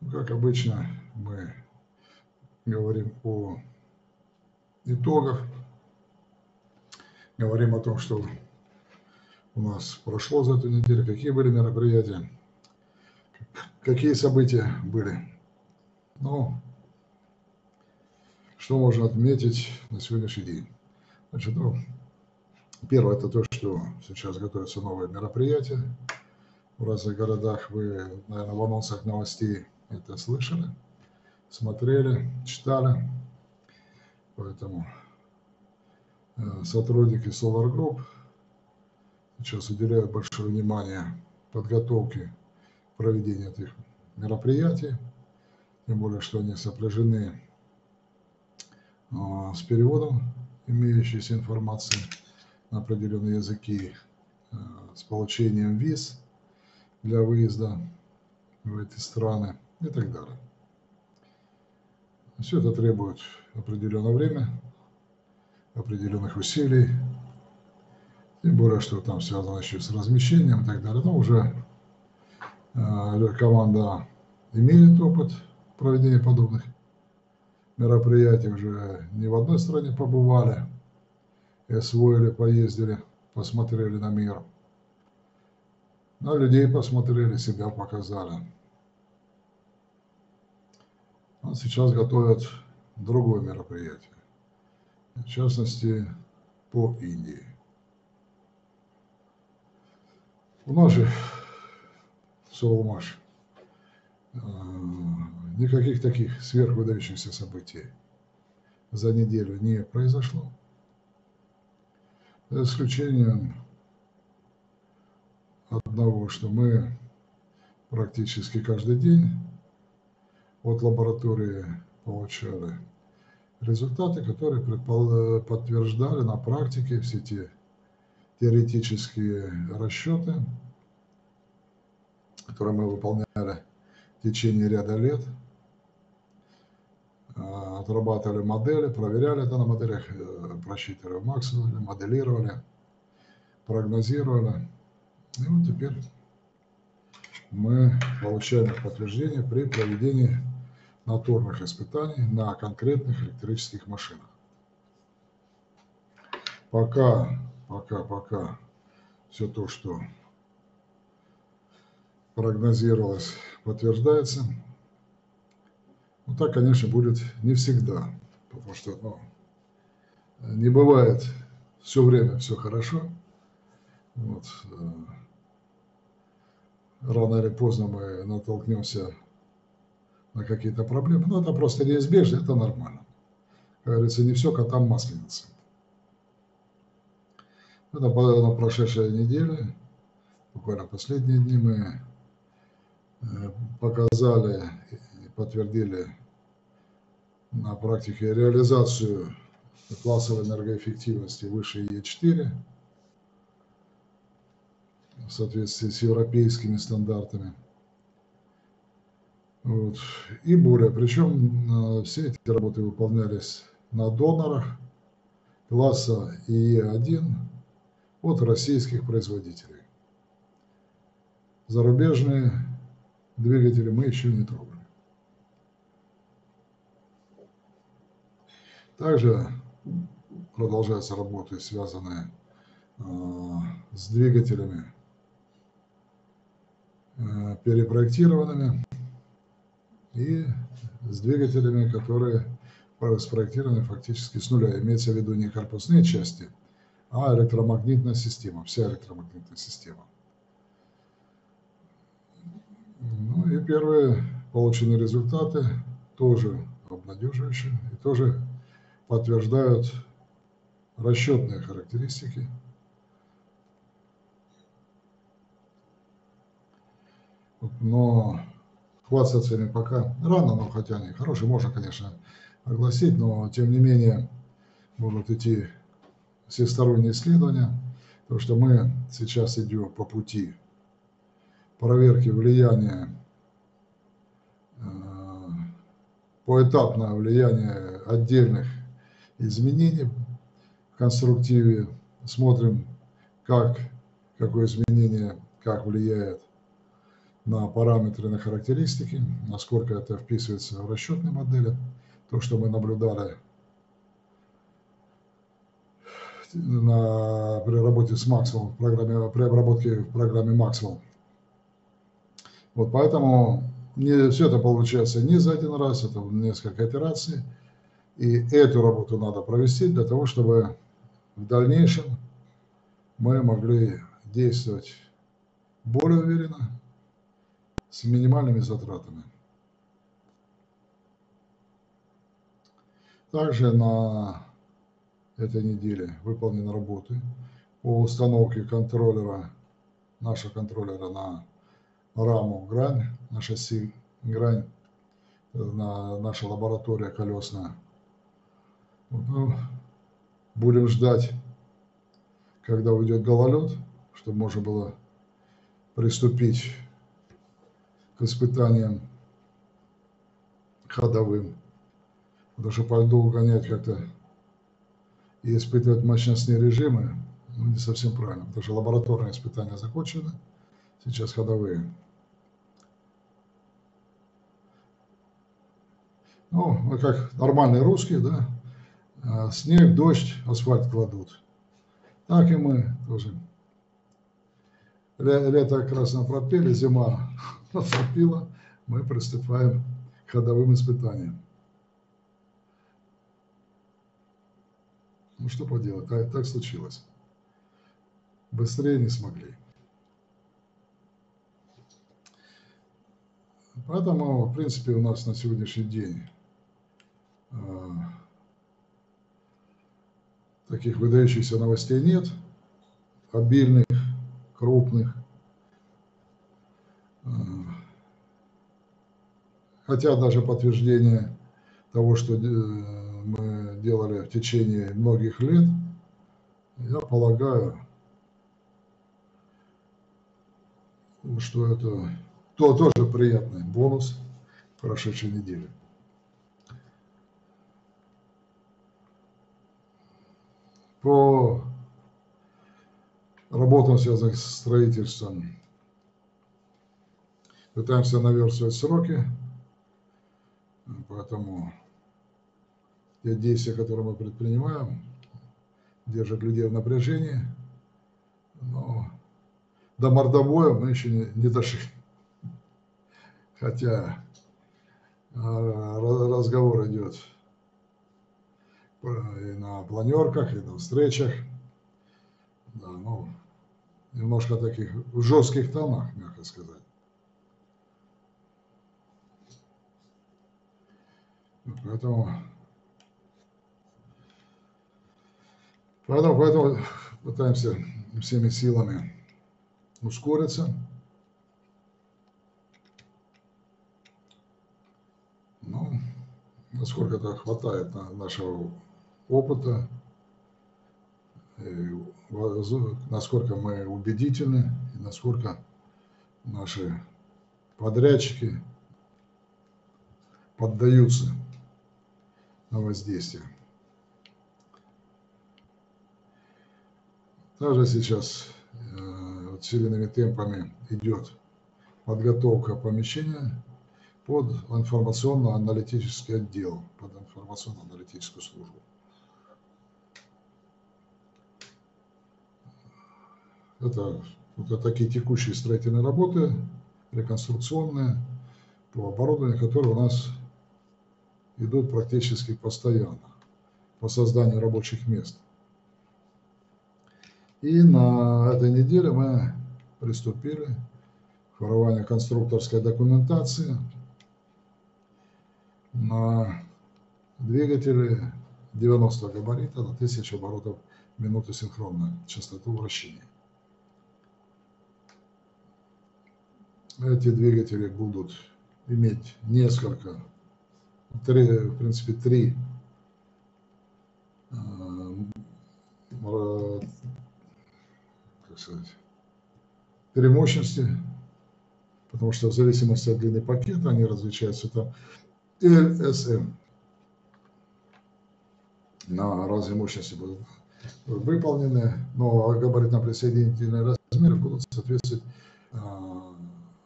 Ну, как обычно, мы говорим о итогах, говорим о том, что у нас прошло за эту неделю, какие были мероприятия, какие события были. Ну, что можно отметить на сегодняшний день? Значит, ну, первое это то, что сейчас готовятся новые мероприятия в разных городах. Вы, наверное, в анонсах новостей это слышали, смотрели, читали. Поэтому э, сотрудники Solar Group сейчас уделяют большое внимание подготовке проведения этих мероприятий, тем более, что они сопряжены а, с переводом имеющейся информации на определенные языки, а, с получением виз для выезда в эти страны и так далее. Все это требует определенного времени, определенных усилий, тем более, что там связано еще с размещением и так далее. Но уже э, команда имеет опыт проведения подобных мероприятий, уже не в одной стране побывали, и освоили, поездили, посмотрели на мир. На людей посмотрели, себя показали. Вот сейчас готовят другое мероприятие, в частности, по Индии. У нас же Соломаш э, никаких таких сверхвыдающихся событий за неделю не произошло. За исключением одного, что мы практически каждый день от лаборатории получали результаты, которые подтверждали на практике все те теоретические расчеты, которые мы выполняли в течение ряда лет, а, отрабатывали модели, проверяли это на моделях, э, просчитывали максимум, моделировали, прогнозировали. И вот теперь мы получаем подтверждение при проведении натурных испытаний на конкретных электрических машинах. Пока пока, пока все то, что прогнозировалось, подтверждается. Ну, так, конечно, будет не всегда, потому что ну, не бывает все время все хорошо. Вот. Рано или поздно мы натолкнемся на какие-то проблемы, но это просто неизбежно, это нормально. Как говорится, не все котам масленица. Это на прошедшей неделе, буквально последние дни мы э, показали и подтвердили на практике реализацию классовой энергоэффективности выше Е4 в соответствии с европейскими стандартами. Вот. И более. Причем э, все эти работы выполнялись на донорах класса ИЕ1 от российских производителей. Зарубежные двигатели мы еще не трогали. Также продолжаются работы, связанные э, с двигателями перепроектированными и с двигателями, которые спроектированы фактически с нуля. Имеется в виду не корпусные части, а электромагнитная система, вся электромагнитная система. Ну и первые полученные результаты тоже обнадеживающие и тоже подтверждают расчетные характеристики. Но хвастаться ими пока рано, но хотя они хорошие, можно, конечно, огласить, но тем не менее будут идти всесторонние исследования, потому что мы сейчас идем по пути проверки влияния, э, поэтапное влияние отдельных изменений в конструктиве. Смотрим, как, какое изменение, как влияет на параметры, на характеристики, насколько это вписывается в расчетные модели. То, что мы наблюдали на, при работе с Maxwell, в программе, при обработке в программе Maxwell. Вот поэтому не, все это получается не за один раз, это несколько итераций. И эту работу надо провести для того, чтобы в дальнейшем мы могли действовать более уверенно, с минимальными затратами. Также на этой неделе выполнены работы по установке контроллера, нашего контроллера на раму грань, на шасси грань, на наша лаборатория колесная. Ну, будем ждать, когда уйдет гололед, чтобы можно было приступить к испытаниям ходовым. Потому что по льду гонять как-то и испытывать мощностные режимы ну, не совсем правильно. Потому что лабораторные испытания закончены, сейчас ходовые. Ну, мы как нормальные русские, да, а, снег, дождь, асфальт кладут. Так и мы тоже. Лето красно пропели, зима наступила, мы приступаем к ходовым испытаниям. Ну что поделать, так, так случилось. Быстрее не смогли. Поэтому, в принципе, у нас на сегодняшний день э, таких выдающихся новостей нет, обильных, крупных. Э, хотя даже подтверждение того, что э, мы делали в течение многих лет, я полагаю, что это то тоже приятный бонус прошедшей недели. По работам, связанных с строительством, пытаемся наверстывать сроки, поэтому те действия, которые мы предпринимаем, держат людей в напряжении, но до мордобоя мы еще не, не дошли. Хотя а, разговор идет и на планерках, и на встречах. Да, ну, немножко таких жестких тонах, мягко сказать. Поэтому, поэтому, поэтому пытаемся всеми силами ускориться. Ну, насколько это хватает на нашего опыта, насколько мы убедительны, и насколько наши подрядчики поддаются на воздействие. Также сейчас э, усиленными темпами идет подготовка помещения под информационно-аналитический отдел, под информационно-аналитическую службу. Это вот такие текущие строительные работы, реконструкционные, по оборудованию, которые у нас идут практически постоянно по созданию рабочих мест. И на этой неделе мы приступили к формированию конструкторской документации на двигатели 90 габарита на 1000 оборотов в минуту синхронной частоту вращения. Эти двигатели будут иметь несколько три, в принципе, три э, как сказать, три мощности, потому что в зависимости от длины пакета они различаются. Там LSM на разные мощности будут выполнены, но габаритно-присоединительные размеры будут соответствовать э,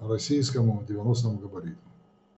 российскому 90-му габариту.